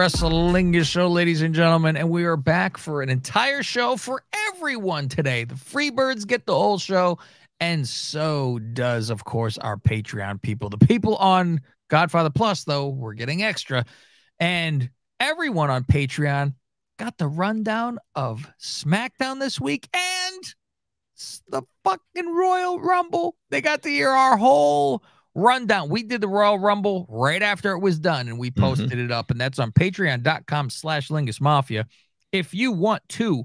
Wrestlingus show, ladies and gentlemen, and we are back for an entire show for everyone today. The Freebirds get the whole show, and so does, of course, our Patreon people. The people on Godfather Plus, though, we're getting extra, and everyone on Patreon got the rundown of SmackDown this week and the fucking Royal Rumble. They got to hear our whole rundown. We did the Royal Rumble right after it was done, and we posted mm-hmm. it up, and that's on patreon.com slash lingus mafia. If you want to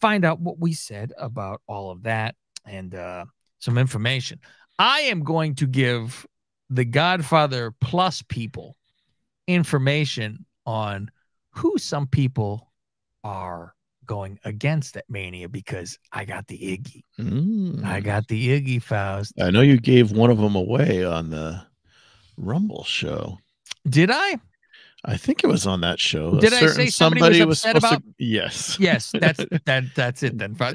find out what we said about all of that and uh, some information, I am going to give the Godfather Plus people information on who some people are going against at Mania because I got the Iggy. Mm. I got the Iggy Faust. I know you gave one of them away on the Rumble show. Did I? I think it was on that show. Did I say somebody, somebody was, was about? To... Yes. Yes, that's that. That's it then. I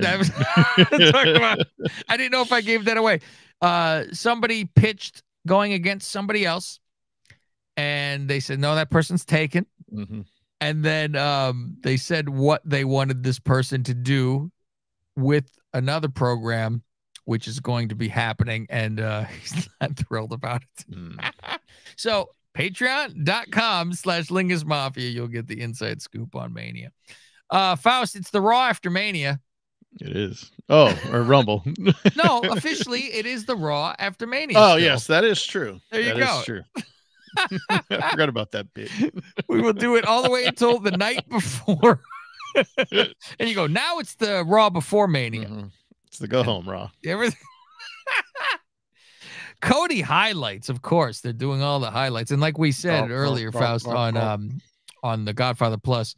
didn't know if I gave that away. Uh, somebody pitched going against somebody else, and they said no, that person's taken. Mm-hmm and then um, they said what they wanted this person to do with another program which is going to be happening. And uh, he's not thrilled about it. Mm. so patreon.com slash lingus mafia you'll get the inside scoop on mania. Uh faust it's the raw after mania. It is. Oh or rumble. No officially it is the raw after mania oh still. yes that is true. There you that go. true I forgot about that bit. we will do it all the way until the night before. and you go, now it's the Raw before Mania. Mm-hmm. It's the go home Raw. Everything. Cody highlights, of course. They're doing all the highlights. And like we said oh, earlier, oh, Faust, oh, on um on the Godfather Plus,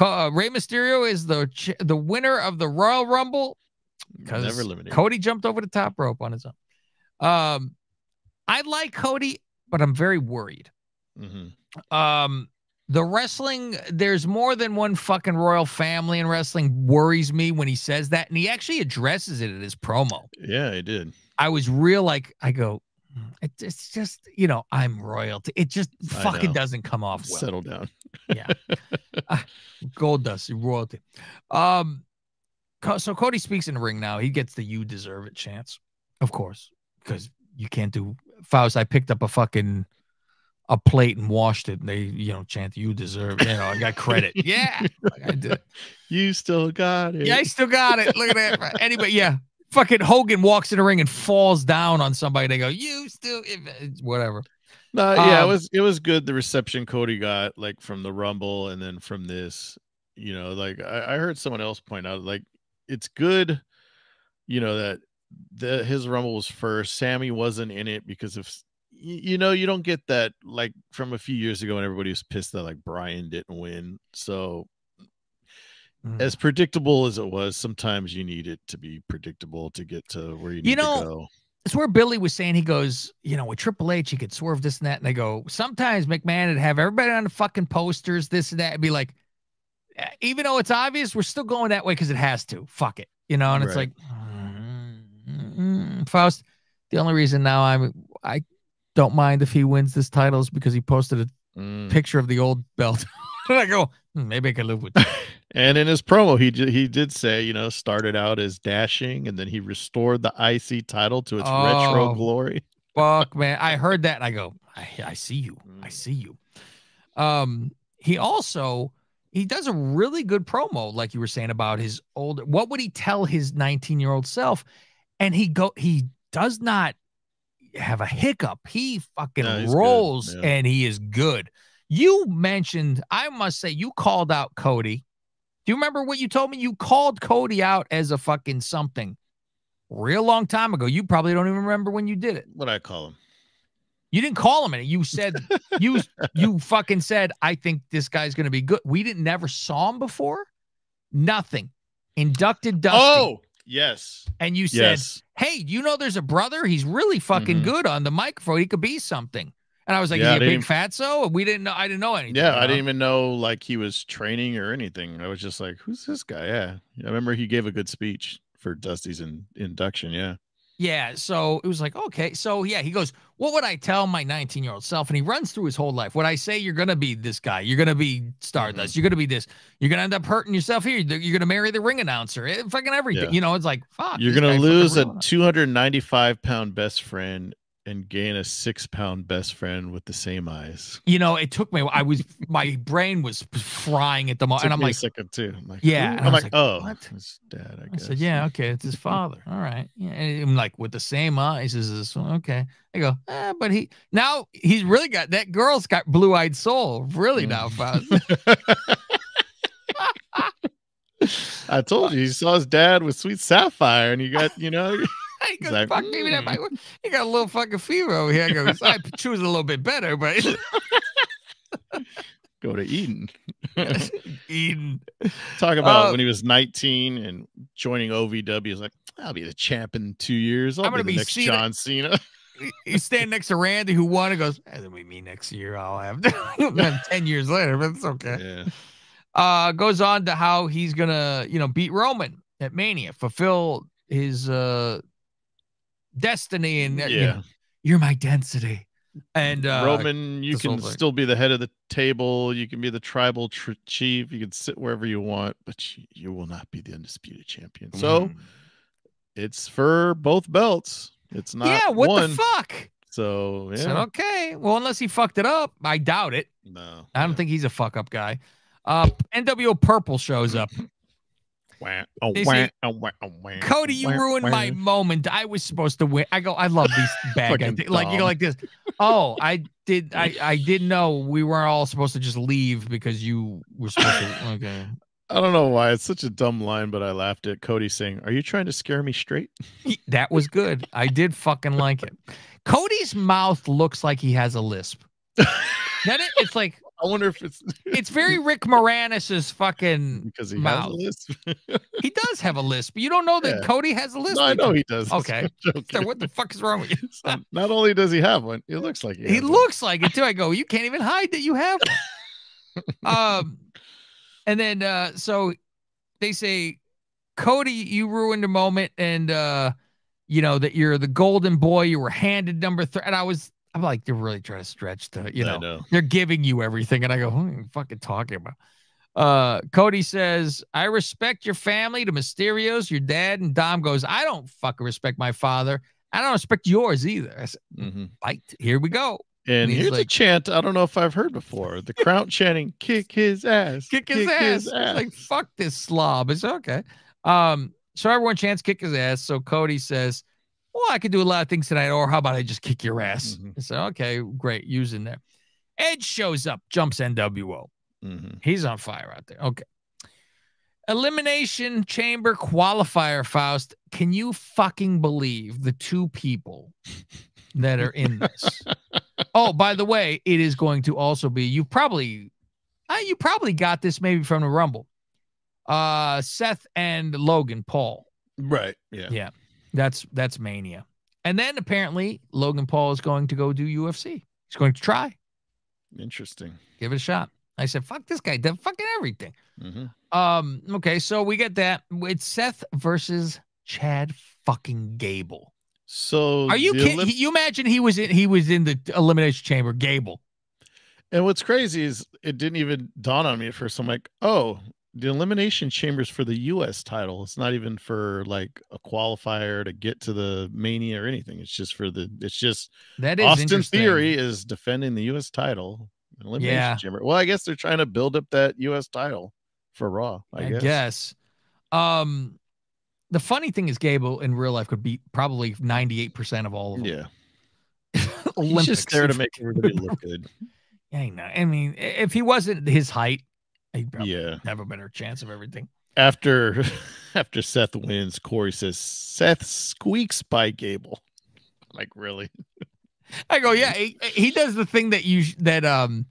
uh, Rey Mysterio is the ch- the winner of the Royal Rumble because Cody jumped over the top rope on his own. Um, I like Cody but I'm very worried. Mm-hmm. Um, the wrestling, there's more than one fucking royal family in wrestling worries me when he says that. And he actually addresses it in his promo. Yeah, he did. I was real like, I go, hmm, it, it's just, you know, I'm royalty. It just fucking doesn't come off well. Settle down. yeah. Uh, gold dust, royalty. Um, so Cody speaks in the ring now. He gets the you deserve it chance, of course, because you can't do Faust. I picked up a fucking a plate and washed it, and they, you know, chant, "You deserve." You know, I got credit. yeah, I did. You still got it. Yeah, I still got it. Look at that. Anyway, yeah, fucking Hogan walks in the ring and falls down on somebody. They go, "You still," whatever. No, yeah, um, it was it was good. The reception Cody got, like from the Rumble, and then from this, you know, like I, I heard someone else point out, like it's good, you know, that the his rumble was first. Sammy wasn't in it because of you, know you don't get that like from a few years ago when everybody was pissed that like Bryan didn't win. So mm. as predictable as it was, sometimes you need it to be predictable to get to where you need you know, to go. It's where Billy was saying he goes, you know, with Triple H, he could swerve this and that. And they go, sometimes McMahon would have everybody on the fucking posters, this and that, and be like, eh, even though it's obvious, we're still going that way because it has to. Fuck it. You know, and right. it's like, Faust. The only reason now I'm I don't mind if he wins this title is because he posted a mm. picture of the old belt. and I go, hmm, maybe I can live with that. and in his promo, he he did say, you know, started out as dashing, and then he restored the IC title to its oh, retro glory. fuck, man! I heard that, and I go, I, I see you, I mm. see you. Um, he also he does a really good promo, like you were saying about his old. What would he tell his 19 year old self? And he go he does not have a hiccup. He fucking no, rolls yeah. and he is good. You mentioned, I must say, you called out Cody. Do you remember what you told me? You called Cody out as a fucking something real long time ago. You probably don't even remember when you did it. What I call him? You didn't call him it. You said you you fucking said, I think this guy's gonna be good. We didn't never saw him before. Nothing. Inducted Dusty. Oh, Yes. And you said, yes. "Hey, you know there's a brother? He's really fucking mm-hmm. good on the microphone. He could be something." And I was like, yeah, "Is he a big fatso?" We didn't know. I didn't know anything. Yeah, I didn't even know like he was training or anything. I was just like, "Who's this guy?" Yeah, I remember he gave a good speech for Dusty's in, induction. Yeah. Yeah, so it was like, okay. So yeah, he goes, What would I tell my 19 year old self? And he runs through his whole life. Would I say you're gonna be this guy? You're gonna be Stardust, you're gonna be this, you're gonna end up hurting yourself here. You're gonna marry the ring announcer, eh, fucking everything. Yeah. You know, it's like fuck. You're gonna lose a 295 pound best friend and gain a six pound best friend with the same eyes. you know, it took me I was my brain was frying at the moment. And I'm like, second too. I'm like, Yeah, "Who?" and I I'm like, like, oh, what? it's dad. I I said, Yeah, okay, it's his father. All right. Yeah. And I'm like, with the same eyes as this one. Okay. I go, eh, but he now he's really got that girl's got blue eyed soul. Really Mm. now, Faust. I told you, he saw his dad with Sweet Sapphire, and you got, you know, He goes, like, fuck, even at my, "Mm." he got a little fucking fever over here. I go, I choose a little bit better, but go to Eden. Eden. Talk about Uh, when he was 19 and joining OVW. He's like, I'll be the champ in two years. I'll I'm be gonna the be next Cena." John Cena. He's standing next to Randy, who won. and goes, "That'll be me next year. I'll have Then ten years later, but it's okay." yeah. Uh, goes on to how he's gonna, you know, beat Roman at Mania, fulfill his uh destiny, and uh, you Yeah. know, you're my density. And uh, Roman, you can still be the head of the table. You can be the tribal tr- chief. You can sit wherever you want, but you, you will not be the undisputed champion. So mm. it's for both belts. It's not yeah, what one. the fuck? So yeah, okay, well, unless he fucked it up, I doubt it. no, I don't think he's a fuck up guy. Uh, NWO Purple shows up. Oh, say, Cody, you ruined my moment. I was supposed to win. I go, I love these bad guys. Like you go like this. Oh, I did. I I didn't know we weren't all supposed to just leave because you were supposed to. Okay. I don't know why it's such a dumb line, but I laughed at Cody saying, "Are you trying to scare me straight?" That was good. I did fucking like it. Cody's mouth looks like he has a lisp. That it, it's like I wonder if it's it's very Rick Moranis's fucking. because he Mouth. has a list. He does have a lisp. But you don't know that Yeah. Cody has a lisp. no, I know he does. Okay. So what the fuck is wrong with you? So not only does he have one, it looks like he, He has one. looks like it too. I go, you can't even hide that you have one. um, and then uh, so they say, Cody, you ruined a moment, and uh, you know that you're the golden boy. You were handed number three, and I was, I'm like, they're really trying to stretch the, you know, know. they're giving you everything, and I go, what are you fucking talking about? Uh, Cody says, I respect your family, the Mysterios, your dad, and Dom goes, I don't fucking respect my father. I don't respect yours either. I said, Mhm. Fight. Here we go. And he's here's a chant I don't know if I've heard before. The crowd chanting, "Kick his ass, kick his ass. It's like fuck this slob. It's okay. Um, so everyone chants kick his ass. So Cody says, Well, I could do a lot of things tonight, or how about I just kick your ass? Mhm. I said, Okay, great, using there. Edge shows up, jumps NWO. Mhm. He's on fire out there. Okay. Elimination Chamber qualifier, Faust. Can you fucking believe the two people that are in this? oh, by the way, it is going to also be you probably uh, you probably got this maybe from the Rumble. Uh Seth and Logan Paul. Right. Yeah. Yeah. That's that's mania. And then apparently Logan Paul is going to go do UFC. He's going to try. Interesting. Give it a shot. I said, fuck this guy, did fucking everything. hmm Um, okay, so we get that. It's Seth versus Chad fucking Gable. So Are you kidding? you imagine he was in he was in the elimination chamber, Gable. and what's crazy is it didn't even dawn on me at first. I'm like, oh, the elimination chambers for the U.S. title. It's not even for like a qualifier to get to the mania or anything. It's just for the. It's just That is Austin. Theory is defending the U.S. title. Elimination Yeah. chamber. Well, I guess they're trying to build up that U.S. title for Raw. I, I, guess. guess. Um the funny thing is Gable in real life could beat probably 98% of all of them. Yeah. He's Olympics. just there to make everybody look good. Yeah, I know. I mean, if he wasn't his height, he'd probably Yeah. have a better chance of everything. After after Seth wins, Corey says Seth squeaks by Gable. Like really? I go, yeah, he, he does the thing that you that um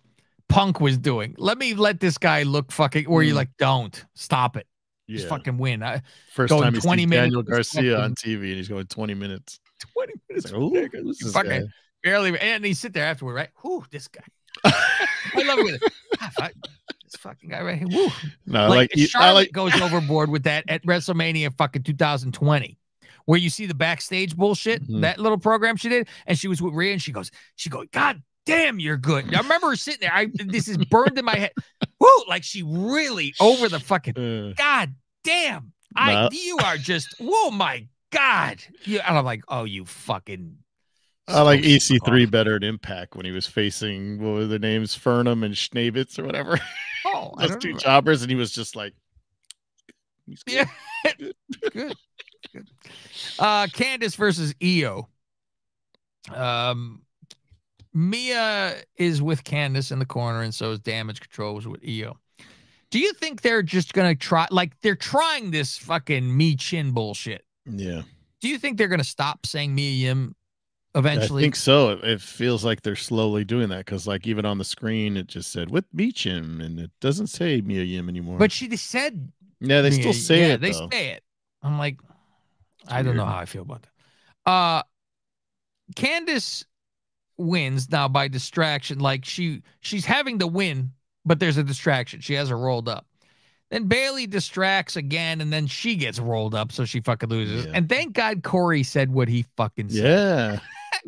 Punk was doing. Let me let this guy look fucking or you Mm. like don't stop it. Yeah. Fucking win. I, First time he 20 minutes Daniel Garcia fucking- on TV and he's going 20 minutes. 20 minutes. like, "Ooh, this fucking- guy?" barely and he sit there afterward, right? Whoo, this guy. I love it. This fucking guy right here. Woo. No, like, like, Charlotte like goes overboard with that at WrestleMania fucking 2020 where you see the backstage bullshit, Mhm. that little program she did, and she was with Rhea, and she goes, she goes, God damn, you're good. I remember her sitting there. I this is burned in my head. Woo, like she really over the fucking Uh, God damn. I you are just oh my God. You, and I'm like, oh, you fucking I like EC3 off. better at Impact when he was facing what were the names, Fernum and Schnabitz or whatever. Oh, Those two jobbers, and he was just like, good. Yeah. good. Good. Uh Candace versus Io. Um Mia is with Candace in the corner, and so is damage control was with Io. Do you think they're just gonna try like they're trying this fucking Michin bullshit? Yeah, Do you think they're gonna stop saying Mia Yim eventually? I think so. It, it feels like they're slowly doing that because, like, even on the screen, it just said with Beecham, and it doesn't say Mia Yim anymore. but she just said yeah, they Mia- still say yeah, it. They though. say it. I'm like, I don't know how I feel about that. Uh Candace wins now by distraction. Like she she's having the win, but there's a distraction. She has her rolled up. Then Bayley distracts again, and then she gets rolled up, so she fucking loses. Yeah. And thank God Corey said what he fucking said. Yeah,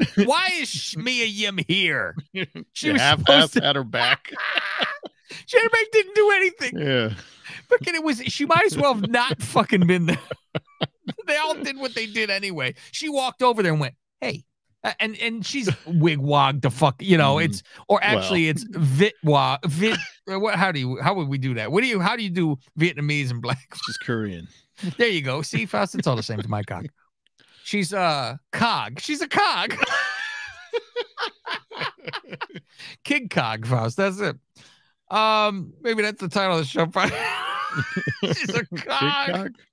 Why is Mia Yim here? She yeah, was half supposed half to- had her back. Didn't do anything. yeah, Fucking it was she might as well have not fucking been there. they all did what they did anyway. She walked over there and went, "Hey." And and she's wigwag the fuck, you know. Mhm. It's or actually it's vitwa vit. What? How do you? How would we do that? What do you? How do you do Vietnamese and black? she's Korean. There you go. See, Faust, it's all the same to my cock. She's a cog. She's a cog. Kid cog, Faust. That's it. Um, maybe that's the title of the show. She's a cog.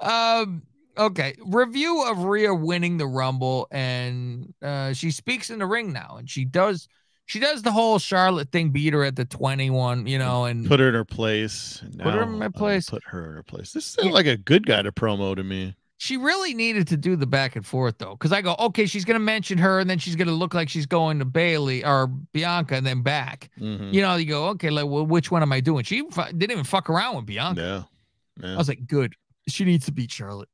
Um, okay. Review of Rhea winning the Rumble, and uh, she speaks in the ring now, and she does. She does the whole Charlotte thing, beat her at the 21, you know, and Put her in her place. and Put her in now my place. Put her in her place. This sounds like a good guy to promo to me. She really needed to do the back and forth though, because I go, okay, she's gonna mention her, and then she's gonna look like she's going to Bayley or Bianca, and then back. Mhm. You know, you go, okay, like, well, which one am I doing? She didn't even fuck around with Bianca. Yeah. yeah. I was like, good. She needs to beat Charlotte.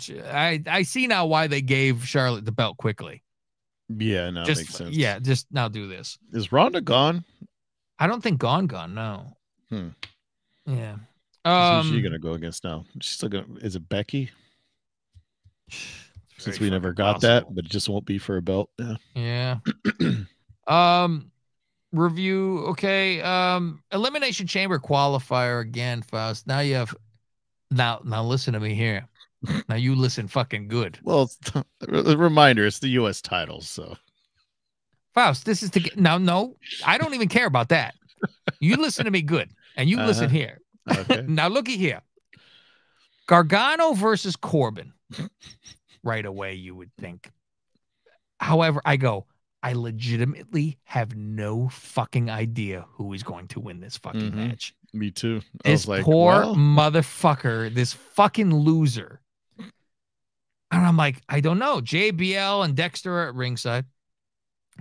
She- I I see now why they gave Charlotte the belt quickly. yeah, no, just makes sense. yeah, just now do this. Is Ronda gone? I don't think Gone Gone. No. Hmm. Yeah. Who's she Um, gonna go against now? She's still gonna. Is it Becky? Since we never got that, but it just won't be for a belt. Yeah. Yeah. um review okay um elimination chamber qualifier again faust now you have now now listen to me here now you listen fucking good Well, it's a reminder. It's the U.S. titles, so faust this is to get now no i don't even care about that you listen to me good and you listen Uh-huh. here okay. now looky here gargano versus corbin. Right away you would think. However i go i legitimately have no fucking idea who is going to win this fucking Mhm. match. Me too. I this was like, poor well, motherfucker this fucking loser. And i'm like i don't know. Jbl and dexter are at ringside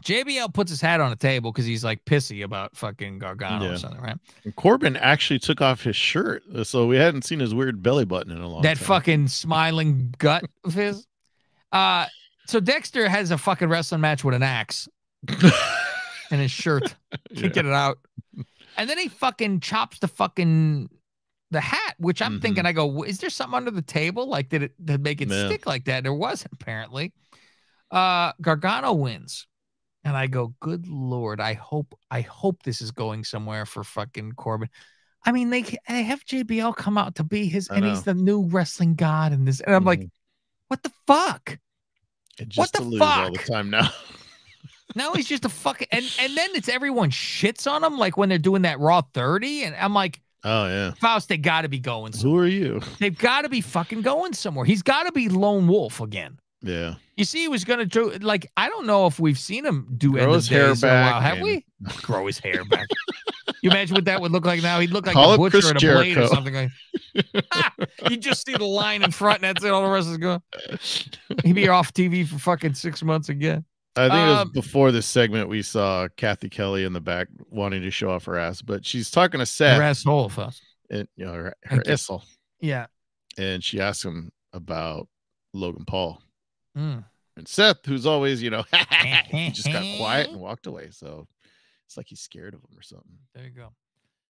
jbl puts his hat on the table because he's like pissy about fucking gargano Yeah. or something right Corbin actually took off his shirt, so we hadn't seen his weird belly button in a long that time. fucking smiling gut of his. Uh, so Dexter has a fucking wrestling match with an axe in his shirt. Can't Yeah. get it out. And then he fucking chops the fucking the hat, which I'm Mhm. thinking, I go, is there something under the table? Like, did it did make it Yeah. stick like that? There wasn't apparently. Uh, Gargano wins. And I go, good lord, I hope, I hope this is going somewhere for fucking Corbin. I mean, they they have JBL come out to be his, I and he's the new wrestling god, and this, and I'm like, Mhm. what the fuck? And what just the to lose all the time now. Now he's just a fucking, and and then it's everyone shits on him, like when they're doing that Raw 30, and I'm like, oh yeah. Faust, they got to be going. Somewhere. Who are you? They've got to be fucking going somewhere. He's got to be lone wolf again. Yeah. You see, he was gonna do like I don't know if we've seen him do Grow end his hair days in a while, back have and- we? Grow his hair back. you imagine what that would look like now? He'd look like Call a butcher Chris at a blade or something like. Ah, you just see the line in front, and that's it. All the rest is going. He'd be off TV for fucking six months again. I think it was Um, before this segment we saw Cathy Kelley in the back wanting to show off her ass, but she's talking to Seth Her asshole, and you know her, her isle, Yeah. and she asked him, about Logan Paul. Mm. And Seth, who's always, you know, just got quiet and walked away. So it's like he's scared of him or something. There you go.